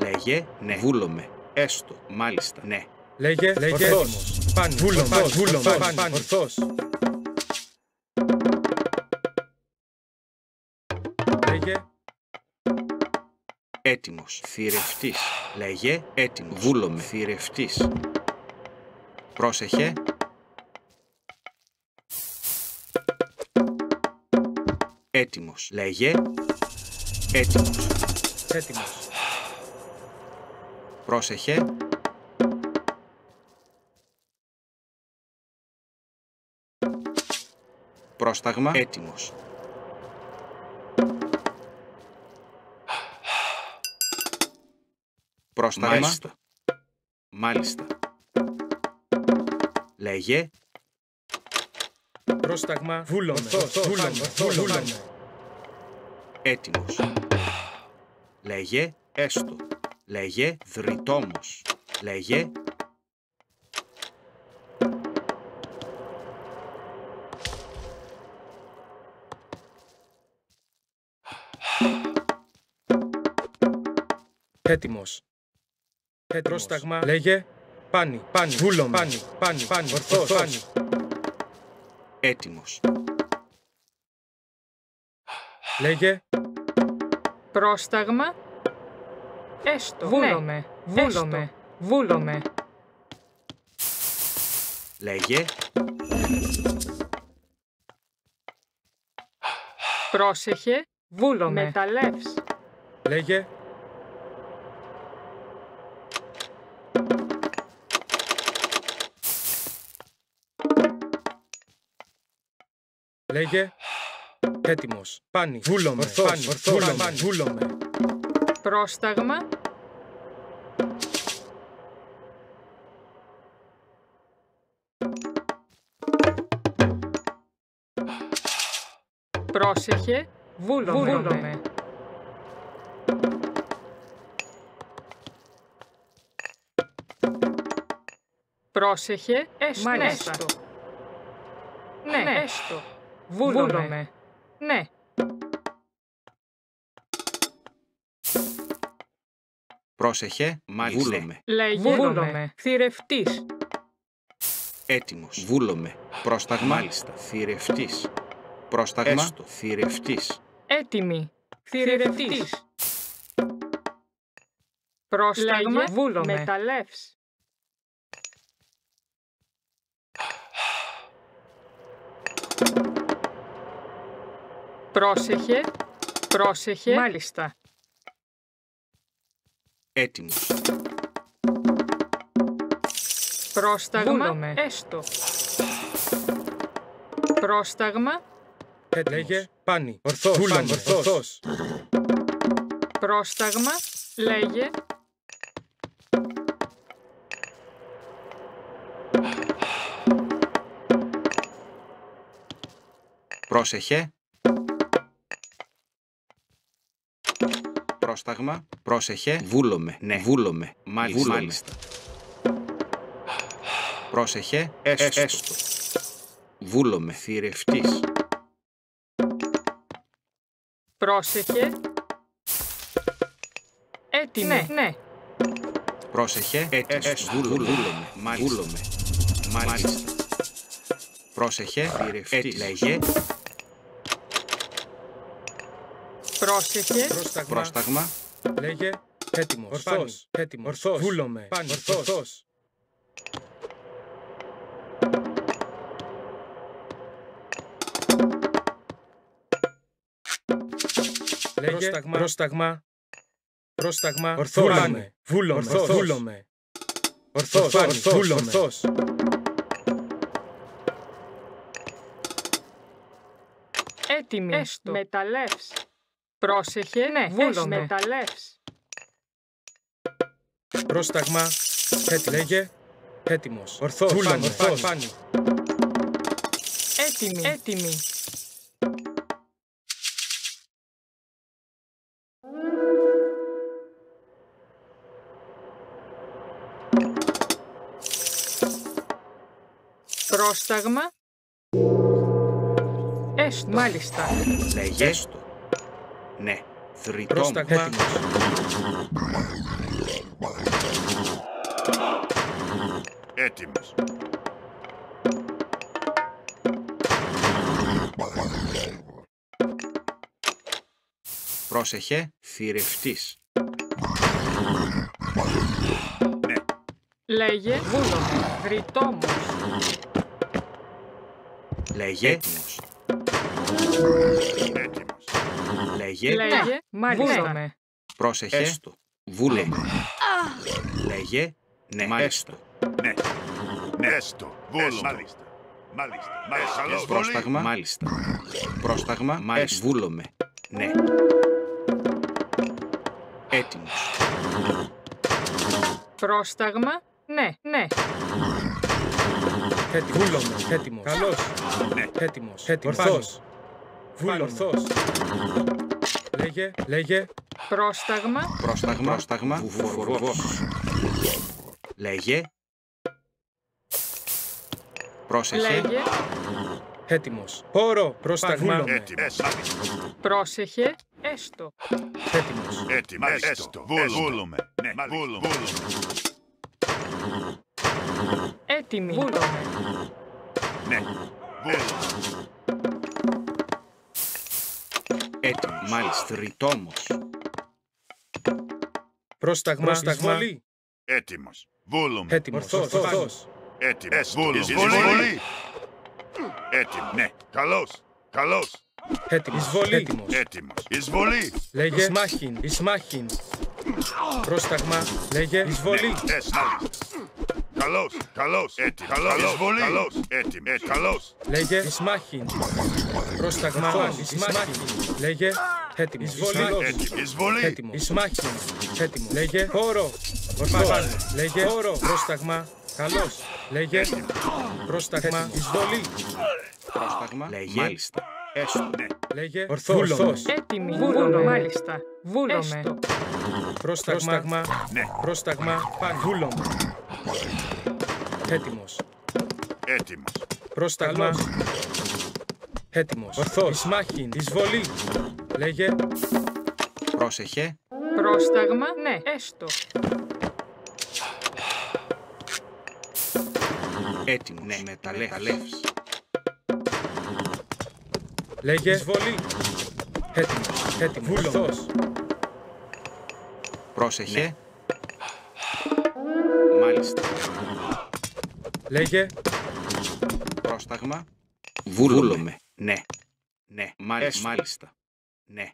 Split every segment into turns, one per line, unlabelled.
Λέγε, ναι. Βούλομαι. Έστω. Μάλιστα. Ναι.
Λέγε, λέγε, έτοιμος. Πάνι, βούλομαι,
Ορθός,
βούλομαι,
ορθός,
πάνι, ορθός. Λέγε,
Έτοιμος. Θηρευτής. Λέγε, έτοιμος. Βούλομαι. Θηρευτής. Πρόσεχε. Έτοιμος. Λέγε, έτοιμος.
έτοιμος.
Πρόσεχε. Πρόσταγμα. Έτοιμος. Πρόσταγμα. Μάλιστα. Μάλιστα. Λέγε.
Πρόσταγμα, βούλομαι,
Ορθός,
βούλομαι,
ορθός,
βούλομαι.
ορθός.
Έτοιμος. Λέγε. Έστω. Λέγε. Δρυτόμος. Λέγε.
Έτοιμος. Πρόσταγμα, λέγε, πάνι, πάνι, βούλομαι, πάνι, πάνι, πάνι, ορθός, πάνι.
Έτοιμος.
Λέγε,
Πρόσταγμα. Έστω. Βούλομαι. Βούλομαι. Βούλομαι.
Λέγε.
Πρόσεχε. Βούλομαι. Μεταλλεύς.
λέγε, λέγε, έτοιμος, πάνι, βούλομαι,
Ορθός,
πάνι,
ορθός,
βούλομαι,
πάνι.
βούλομαι.
Πρόσταγμα. Πρόσεχε. Βούλομαι. Βούλομαι. Πρόσεχε. Έστω.
Μάλιστα.
Έστω. Ναι. Έστω. Βούλομαι. Ναι.
Πρόσεχε. Μάλιστα. Βούλομαι.
Λέγε. Βούλομαι. Θηρευτής.
Έτοιμος. Βούλομαι. Πρόσταγμα. Μάλιστα. Θηρευτής. Πρόσταγμα. Έστω. Θηρευτής.
Έτοιμη. Θηρευτής. Πρόσταγμα. Βούλομαι. Μεταλλεύς. Πρόσεχε. Πρόσεχε. Μάλιστα.
Έτοιμος.
Πρόσταγμα. Βούλομαι. Έστω. Πρόσταγμα.
Ε, λέγε, πάνι,
Ορθός,
βούλομαι,
πάνι, ορθός.
ορθός.
Πρόσταγμα. Λέγε.
Πρόσεχε. Πρόσταγμα. Πρόσεχε. Βούλομαι. Ναι. Βούλομαι. Μάλιστα. Βούλομαι. Μάλιστα. Πρόσεχε. Έστω. Έστω. Βούλομαι. Θηρευτής.
Πρόσεχε. Έτοιμη. Ναι. ναι.
Πρόσεχε. Έτοιμος. Βούλομαι. Βούλομαι. Μάλιστα. Βούλομαι. Μάλιστα. Πρόσεχε. Θηρευτής. Λέγε.
Πρόσεχε.
Πρόσταγμα,
Πρόσταγμα.
λέγε, έτοιμος,
Ορθός,
πάνι, έτοιμος,
ορθός,
βούλομαι,
πάνι,
ορθός.
ορθός.
Λέγε, πρόσταγμα, πρόσταγμα, πρόσταγμα,
Ορθός.
βούλομαι, βούλομαι,
Ορθός.
βούλομαι.
Ορθός,
Πάνι,
ορθός,
βούλομαι.
ορθός.
Έτοιμη. Έστω. Μεταλλεύς. Πρόσεχε. Ναι. Βούλομαι. Μεταλλεύς.
Πρόσταγμα, έτοιμος. Λέγε, έτοιμος.
Ορθός,
Βούλομαι,
πάνι, ορθός.
πάνι.
Έτοιμη. Έτοιμη. Πρόσταγμα. Έστω. Μάλιστα.
Λέγε. Έστω. Ναι. Ρητόμος.
Πρόσταγμα. Έτοιμος.
Έτοιμος.
Πρόσεχε. Θηρευτής.
Λέγε βούλομαι. Βρυτόμος.
Λέγε. Έτοιμος.
Έτοιμος.
Λέγε.
Λέγε
Μάλιστα.
βούλομαι.
Πρόσεχε.
Έστω.
Βούλομαι. Λέγε. Ναι. Μάλιστα.
Ναι. Ναι. Έστω. Βούλουμε. Μάλιστα. Μάλιστα. Μάλιστα. Καλώς.
Πρόσταγμα. Μάλιστα. Πρόσταγμα. Μάλιστα. Βούλομαι. Ναι. Έτοιμος.
Πρόσταγμα. Ναι, ναι.
Έτοιμος. Βούλομαι. Έτοιμος. Καλός.
Ναι.
Έτοιμος. Έτοιμος. Ορθός. Βούλομαι. Ορθός. Λέγε. Λέγε.
Πρόσταγμα.
Πρόσταγμα. Πρόσταγμα. Βουφορβός. Λέγε. Πρόσεχε.
Λέγε.
Έτοιμος. Πόρο. Πρόσταγμα.
Έτοιμος. Μάλιστα.
Πρόσεχε. Έστω.
Έτοιμος.
Έτοιμος. Έστω. Βούλουμε. Ναι. Βούλουμε.
Έτοιμη. Βούλομαι.
Ναι. Βούλουμε.
Έτοιμος. Μάλιστα. Ρητόμος.
Πρόσταγμα. Πρόσταγμα. Εισβολή.
Έτοιμος. Βούλουμε.
Έτοιμος. Ορθός. Ορθός.
Έτοιμος. Βούλουμε. Εισβολή. Έτοιμος. Ναι. Καλώς. Καλώς.
Έτοιμος. Εισβολή. Έτοιμος.
Έτοιμος. Εισβολή.
Λέγε. Ισμάχιν. Ισμάχιν. Πρόσταγμα. Λέγε. Εισβολή.
Ναι. Εσ. Μάλιστα. Καλώς. Καλώς. Έτοιμος. Καλώς. Εισβολή. Καλώς. Έτοιμος. Ε, Καλώς.
Λέγε. Ισμάχιν. Πρόσταγμα. Ισμάχιν. Λέγε. Έτοιμο. Εισβολή.
Έτοιμο. Εισβολή.
Έτοιμο. Ισμάχιν. Έτοιμο. Λέγε. Χώρο. Ορθός. Λέγε. Χώρο. Πρόσταγμα. Καλός. Λέγε. Πρόσταγμα. Εισβολή.
Πρόσταγμα. Λέγε. Μάλιστα. Έστω.
Ναι.
Λέγε. Ορθός. Ορθός.
Έτοιμη. Βούλομαι. Μάλιστα. Βούλομαι. Έστω.
Πρόσταγμα.
Ναι.
Πρόσταγμα. Βούλομαι. Έτοιμος.
Έτοιμος.
Πρόσταγμα. Έτοιμος. Ορθός. Ισμάχιν. Εισβολή. Λέγε.
Πρόσεχε.
Πρόσταγμα. Ναι. Έστω.
Έτοιμος. Ναι. Μεταλλεύς.
Λέγε. Εισβολή. Έτοιμος. Έτοιμος. Ορθός.
Πρόσεχε. Μάλιστα.
Λέγε.
Πρόσταγμα. Βούλομαι. Ναι. Ναι. Μάλιστα. Μάλιστα. Ναι.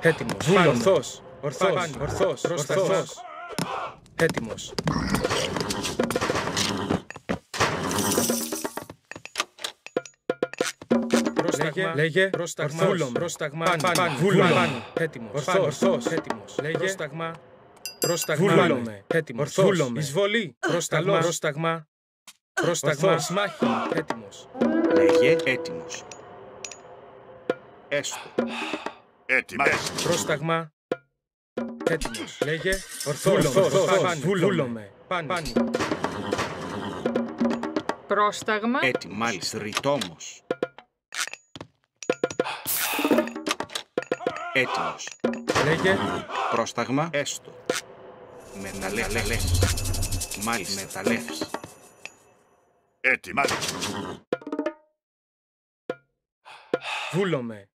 Έτοιμος. Βούλομαι. Ορθός. Ορθός. Ορθός. Ορθός. Έτοιμος. Πρόσταγμα. Λέγε. Πρόσταγμα. Βούλομαι. Πρόσταγμα. Πάνι. Βούλομαι. Έτοιμος. Ορθός. Ορθός. Έτοιμος. Λέγε. Πρόσταγμα. Πρόσταγμα. Βούλομαι. Έτοιμος. Βούλομαι. Εισβολή. Πρόσταγμα. Πρόσταγμα. Πρόσταγμα. Σμάχη. Έτοιμος.
Λέγε. Έτοιμος. Έστω.
Έτοιμος.
Πρόσταγμα. Έτοιμος. Λέγε. Ορθός. Ορθός. Βούλομαι. Πάνι.
Πρόσταγμα.
Έτοιμο. Μάλιστα. Ρητόμος. Έτοιμος.
Λέγε.
Πρόσταγμα. Έστω. Μεταλλεύς. Μάλιστα. Μεταλλεύς.
Έτοιμος.
Βούλομαι.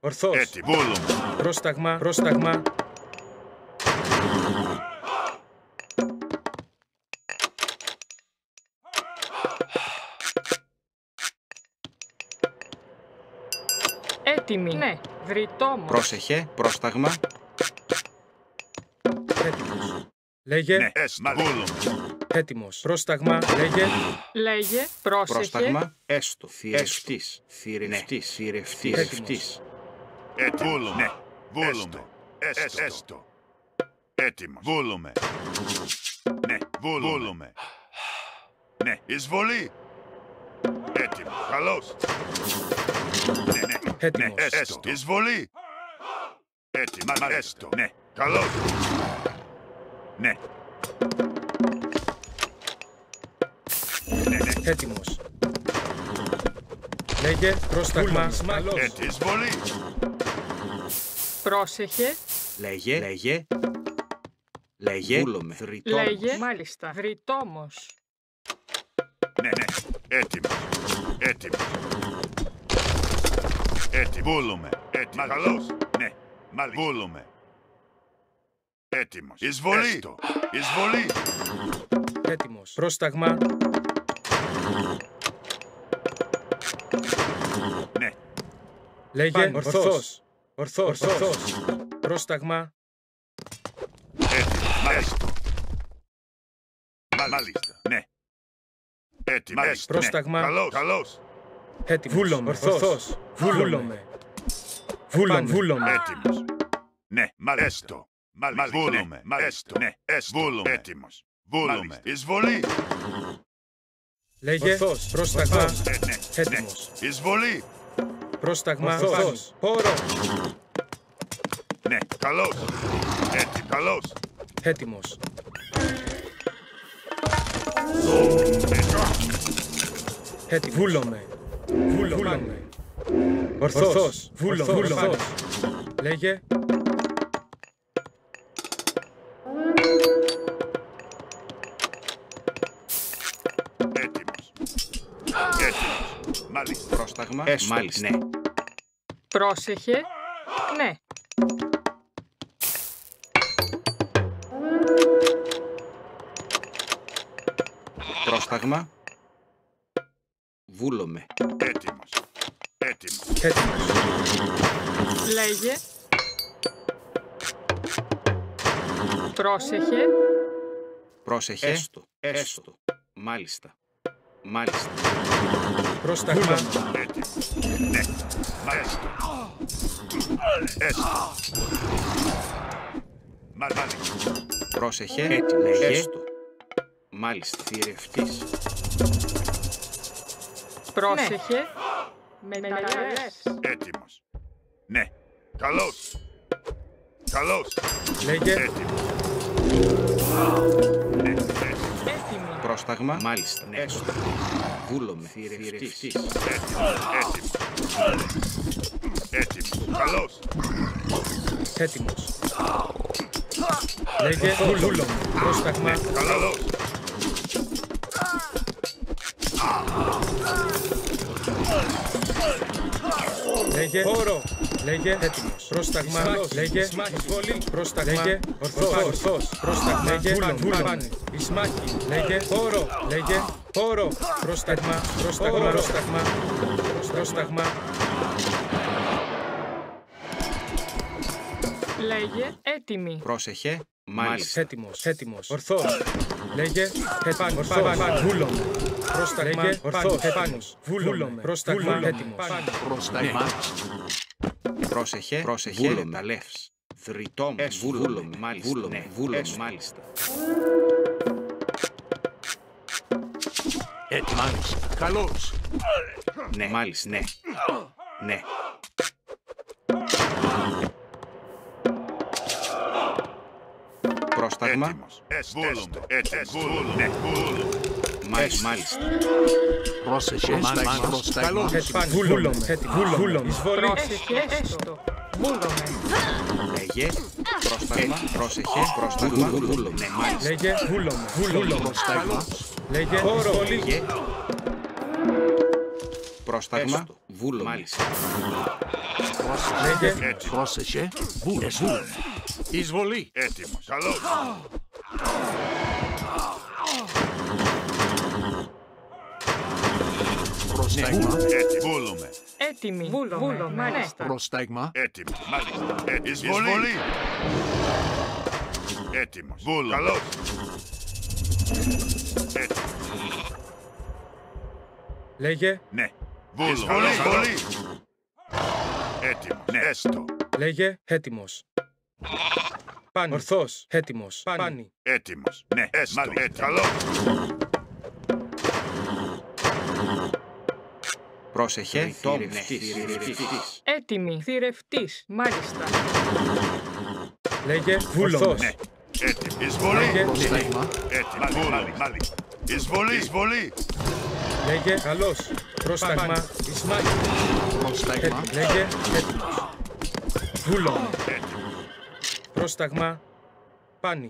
Ορθός.
Έτοιμο. Βούλουμε.
Πρόσταγμα. Πρόσταγμα.
Έτοιμη. Ναι. Βρυτόμος.
Πρόσεχε. Πρόσταγμα.
Λέγε.
Ναι. Εσ. Βούλουμε.
Έτοιμος. Πρόσταγμα. Λέγε.
Λέγε. Πρόσεχε.
Πρόσταγμα. Έστω. Θηρευτής. Θηρευτής. Θηρευτής. Θηρευτής.
Έτοιμος. Βούλουμε. Ναι. Βούλουμε. Έστω. Έστω. Έτοιμος. Βούλουμε. Ναι. Βούλουμε. Ναι. Εισβολή. Έτοιμος. Καλώς. Ναι, ναι.
Έτοιμος.
Ναι. Έστω. Εισβολή. Έτοιμος. Έστω. Ναι. Καλώς. Ναι. Ναι, ναι.
Έτοιμος. Λέγε πρόσταγμα. Καλός.
Έτι, εισβολή.
Πρόσεχε.
Λέγε, λέγε. Λέγε, βούλομαι. Δρυτόμος.
Λέγε. Μάλιστα. Δρυτόμος.
Ναι, ναι. Έτοιμος. Έτοιμος. Έτοιμος. Βούλουμε. Έτοιμος. Καλώς. Ναι. Μάλιστα. Βούλουμε. Έτοιμος. Εισβολή. Έστω. Εισβολή.
Έτοιμος. Πρόσταγμα.
Ναι.
Λέγε ορθός. Ορθός. Ορθός. Πρόσταγμα.
Έτοιμος. Έστω. Μάλιστα. Μάλιστα. Ναι. Έτοιμος. Έστω. Ναι.
Πρόσταγμα.
Καλώς. Καλώς.
Έτοιμος. Βούλομαι. Ορθός. Βούλομαι. Βούλομαι. Βούλομαι.
Έτοιμος. Ναι. Μάλιστα. Έστω. Μάλιστα. Βούλουμε. Έστω. Ναι. Έστω. Βούλουμε. Έτοιμος. Βούλουμε. Εισβολή.
Λέγε
Ορθός.
πρόσταγμα.
Ορθός. Ε, ναι.
Έτοιμος.
Ναι. Εισβολή.
Πρόσταγμα.
Ορθός.
Ορθός. Πόρο.
Ναι. Καλώς. Έτοιμος. Καλώς.
Έτοιμος. Έτοιμος. Βούλομαι. Βούλομαι. Ορθός. Βούλομαι. Βούλομαι. Λέγε.
Μάλιστα.
Πρόσταγμα.
Έστω.
Μάλιστα. Ναι.
Πρόσεχε. Ναι.
Πρόσταγμα. Βούλομαι.
Έτοιμος. Έτοιμος.
Έτοιμος.
Λέγε. Πρόσεχε.
Πρόσεχε. Έστω. Έστω. Μάλιστα. Μάλιστα.
Πρόσταγμα.
Έτοιμος. Ναι. Μάλιστα. Έστω. Μα- Μάλιστα.
Πρόσεχε. Έτσι. Λέγε. Έστω. Μάλιστα. Θηρευτής.
Πρόσεχε. Μεταλλές.
Έτοιμος. Ναι. Καλώς. Καλώς.
Λέγε.
Έτοιμος. Ναι. Έτοιμος.
Έτοιμη.
Πρόσταγμα. Μάλιστα. Έστω. Βούλομαι. Θηρευτής.
Έτοιμος. Έτοιμος. Έτοιμος. Καλώς.
Έτοιμος. Λέγε. Βούλομαι. Πρόσταγμα.
Καλώς.
Λέγε. Πόρο. Λέγε. Έτοιμος. Πρόσταγμα. Λέγε. Εισβολή. Πρόσταγμα. Λέγε. Ορθός. Ορθός. Πρόσταγμα. Λέγε. Βούλομαι. Ισμάχη. Λέγε. Πόρο. Λέγε. Πόρο. Πρόσταγμα. Πρόσταγμα. Πρόσταγμα. Πρόσταγμα.
Λέγε. Έτοιμη.
Πρόσεχε. Μάλιστα.
Έτοιμος. Έτοιμος. Ορθός. Λέγε. Επάνω. Ορθός. Βούλομαι. Πρόσταγμα. Λέγε. Ορθός. Επάνος. Βούλομαι. Πρόσταγμα. Έτοιμος.
Πρόσταγμα. Πρόσεχε. Πρόσεχε. Βούλομαι. Τα λεύς. Δρυτόμος. Βούλομαι. Μάλιστα. Βούλομαι. Ναι. Βούλομαι. Μάλιστα.
Έτοιμος. Καλώς.
Ναι. Μάλιστα. Ναι. Ναι. Πρόσταγμα.
Έτοιμος. Έστω. Έτοιμος. Βούλουμε. Ναι. Βούλουμε.
Μάλιστα. Μάλιστα.
Πρόσεχε. Πρόσταγμα. Καλώς.
Έτοιμος. Βούλομαι. Έτοιμος. Βούλομαι. Εισβολή.
Πρόσεχε. Έστω. Βούλομαι.
Λέγε. Πρόσταγμα. Πρόσεχε. Πρόσταγμα. Βούλομαι. Ναι. Μάλιστα.
Λέγε. Βούλομαι. Βούλομαι.
Πρόσταγμα.
Λέγε. Πόρο.
Λέγε. Πρόσταγμα. Βούλομαι. Μάλιστα.
Λέγε.
Έτοιμος.
Πρόσεχε. Βούλε. Εισβολή.
Έτοιμος. Καλώς.
Πρόσταγμα.
Έτοιμος. Βούλουμε.
Έτοιμη. Βούλομαι. Μάλιστα.
Πρόσταγμα.
Έτοιμος. Μάλιστα. Έτοιμος. Εισβολή. Έτοιμος. Βούλουμε. Καλώς. Έτοιμος.
Λέγε.
Ναι. Βούλουμε. Εισβολή. Έτοιμος. Ναι. Έστω.
Λέγε. Έτοιμος. Πάνι. Ορθός. Έτοιμος. Πάνι.
Έτοιμος. Ναι. Έστω. Έτοιμος. Καλώς.
Πρόσεχε. Θηρευτής.
Έτοιμη. Θηρευτής. Μάλιστα.
Λέγε. Ορθός.
Ναι. Έτοιμος. Εισβολή.
Λέγε.
Πρόσταγμα.
Έτοιμος. Βούλουμε. Μάλιστα. Εισβολή. Εισβολή.
Λέγε καλός. Πρόσταγμα εις μάχη.
Πρόσταγμα.
Έτοιμος. Λέγε έτοιμος. Βούλομαι. Πρόσταγμα πάνι.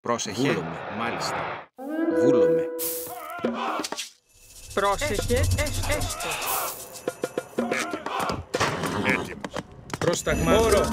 Πρόσεχε. Μάλιστα. Βούλομαι.
Πρόσεχε, έστω. έστω.
Έτοιμος.
Πρόσταγμα όρο.